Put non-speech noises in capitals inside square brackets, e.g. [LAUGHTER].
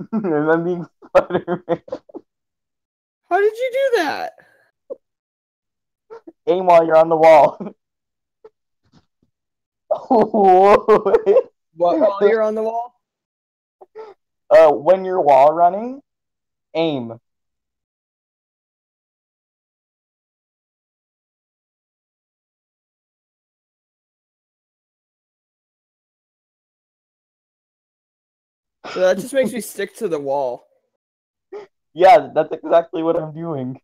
[LAUGHS] and I'm being Spider-Man. How did you do that? Aim while you're on the wall. Whoa. [LAUGHS] What while you're on the wall? Uh, when you're wall running, aim. So that just makes me stick to the wall. [LAUGHS] Yeah, that's exactly what I'm doing.